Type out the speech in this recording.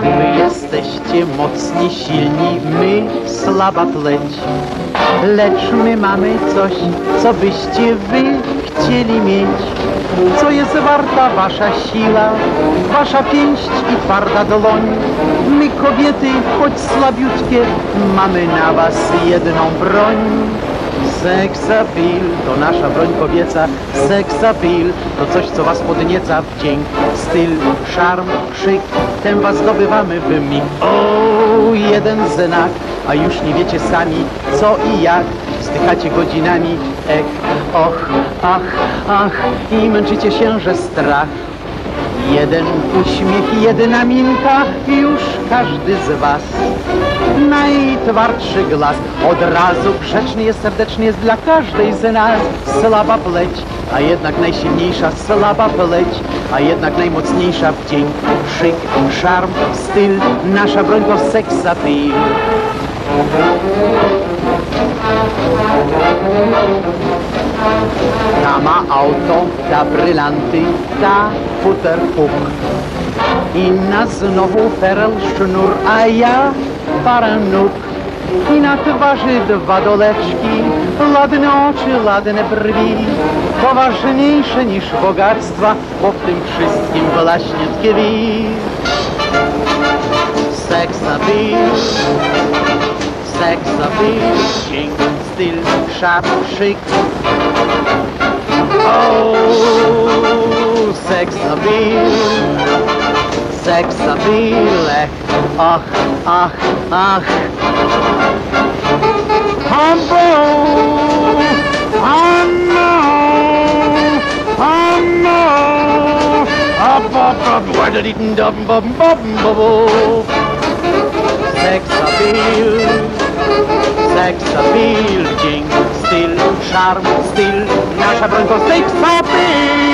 Wy jesteście mocni, silni, my słaba pleć. Lecz my mamy coś, co byście wy chcieli mieć. Co jest warta wasza siła, wasza pięść i twarda dłoń. My kobiety, choć słabiutkie, mamy na was jedną broń. Seksapil to nasza broń kobieca, seksapil to coś, co was podnieca wdzięk, styl, szarm, szyk, ten was zdobywamy w mig. O, jeden znak, a już nie wiecie sami, co i jak, wzdychacie godzinami, ech, och, ach, ach, i męczycie się, że strach. Jeden uśmiech, jedna minka, już każdy z was najtwardszy glas. Od razu grzeczny jest, serdeczny jest dla każdej z nas. Słaba pleć, a jednak najsilniejsza Słaba pleć, a jednak najmocniejsza Wdzięk, szyk, szarm, styl Nasza broń to seksapil Ta ma auto, ta brylanty, ta futer puk. Inna znowu perel sznur, a ja parę nóg I na twarzy dwa doleczki, ładne oczy, ładne brwi Poważniejsze niż bogactwa, bo w tym wszystkim właśnie tkwi Seks appeal, seks appeal, dzięk, styl, szat, szyk Oh, seks appeal seksapile. Ach, ach, ach. Humbo! Humbo! Humbo! Up, up, up, wadadidin, dum, bum, bum, bubble. Seksapil, seksapil, dzięk, styl, szarm, styl, nasza broń to seksapil.